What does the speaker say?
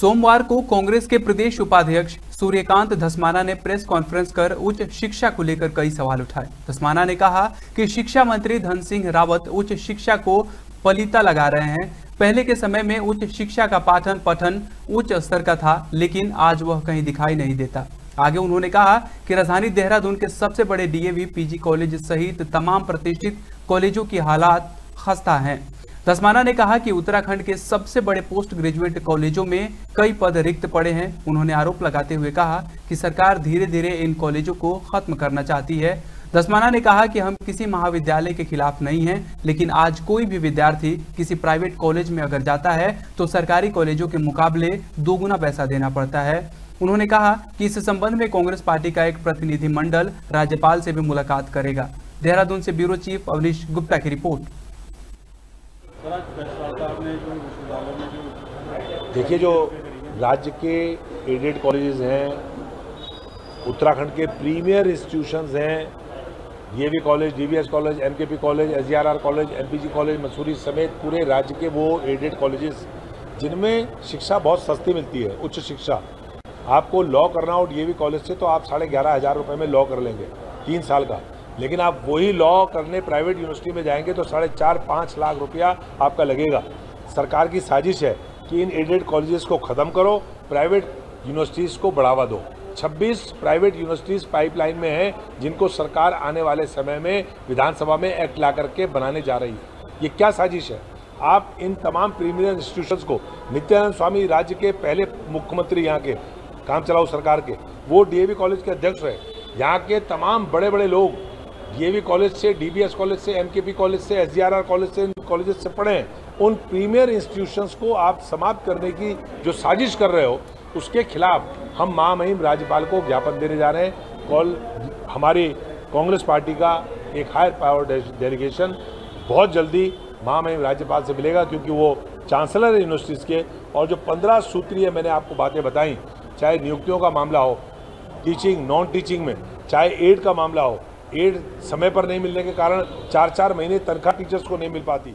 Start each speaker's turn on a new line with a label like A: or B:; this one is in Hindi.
A: सोमवार को कांग्रेस के प्रदेश उपाध्यक्ष सूर्यकांत धस्माना ने प्रेस कॉन्फ्रेंस कर उच्च शिक्षा को लेकर कई सवाल उठाए। धस्माना ने कहा कि शिक्षा मंत्री धन सिंह रावत उच्च शिक्षा को पलीता लगा रहे हैं। पहले के समय में उच्च शिक्षा का पाठन पठन उच्च स्तर का था, लेकिन आज वह कहीं दिखाई नहीं देता। आगे उन्होंने कहा कि राजधानी देहरादून के सबसे बड़े डीएवी पीजी कॉलेज सहित तमाम प्रतिष्ठित कॉलेजों की हालात खस्ता हैं। धसमाना ने कहा कि उत्तराखंड के सबसे बड़े पोस्ट ग्रेजुएट कॉलेजों में कई पद रिक्त पड़े हैं। उन्होंने आरोप लगाते हुए कहा कि सरकार धीरे धीरे इन कॉलेजों को खत्म करना चाहती है। दसमाना ने कहा कि हम किसी महाविद्यालय के खिलाफ नहीं हैं, लेकिन आज कोई भी विद्यार्थी किसी प्राइवेट कॉलेज में अगर जाता है तो सरकारी कॉलेजों के मुकाबले दोगुना पैसा देना पड़ता है। उन्होंने कहा कि इस संबंध में कांग्रेस पार्टी का एक प्रतिनिधि मंडल राज्यपाल से भी मुलाकात करेगा। देहरादून से ब्यूरो चीफ अवनीश गुप्ता की रिपोर्ट।
B: देखिए, जो राज्य के एडेड कॉलेजेस हैं, उत्तराखंड के प्रीमियर इंस्टीट्यूशंस हैं ये भी college DVS college MKP college SGRR college MPG college Mussoorie समेत पूरे राज्य के वो एडेड कॉलेजेस जिनमें शिक्षा बहुत सस्ती मिलती है, उच्च शिक्षा। आपको लॉ करना हो डीएवी कॉलेज से तो आप साढ़े ग्यारह हज़ार रुपये में लॉ कर लेंगे, तीन साल का। लेकिन आप वही लॉ करने प्राइवेट यूनिवर्सिटी में जाएँगे तो साढ़े चार, पाँच लाख रुपया आपका लगेगा। सरकार की साजिश है कि इन एडेड कॉलेजेस को ख़त्म करो प्राइवेट यूनिवर्सिटीज़ को बढ़ावा दो। 26 प्राइवेट यूनिवर्सिटीज़ पाइपलाइन में हैं, जिनको सरकार आने वाले समय में विधानसभा में एक्ट ला करके बनाने जा रही है। ये क्या साजिश है? आप इन तमाम प्रीमियर इंस्टीट्यूशंस को, नित्यानंद स्वामी राज्य के पहले मुख्यमंत्री यहाँ के काम चलाओ सरकार के, वो डीएवी कॉलेज के अध्यक्ष रहे। यहाँ के तमाम बड़े बड़े लोग डीएवी कॉलेज से डीबीएस कॉलेज से एमकेपी कॉलेज से एसडीआरआर कॉलेज से, इन कॉलेजेस से पढ़े हैं। उन प्रीमियर इंस्टीट्यूशंस को आप समाप्त करने की जो साजिश कर रहे हो, उसके खिलाफ हम महामहिम राज्यपाल को ज्ञापन देने जा रहे हैं। कॉल, हमारी कांग्रेस पार्टी का एक हायर पावर डेलीगेशन बहुत जल्दी महामहिम राज्यपाल से मिलेगा, क्योंकि वो चांसलर यूनिवर्सिटीज़ के। और जो पंद्रह सूत्रीय मैंने आपको बातें बताई, चाहे नियुक्तियों का मामला हो टीचिंग नॉन टीचिंग में, चाहे एड का मामला हो एड समय पर नहीं मिलने के कारण चार चार महीने तनख्वाह टीचर्स को नहीं मिल पाती।